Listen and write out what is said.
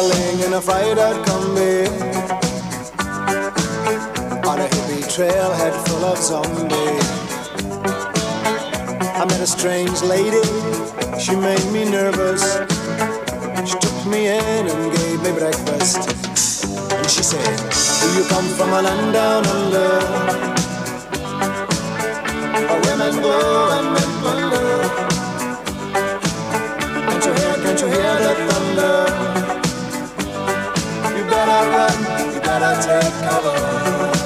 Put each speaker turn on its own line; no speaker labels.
Abercrombie on a hippie trailhead full of zombies. I met a strange lady, she made me nervous. She took me in and gave me breakfast. And she said, Do you come from a land down under? Better run, you better take cover.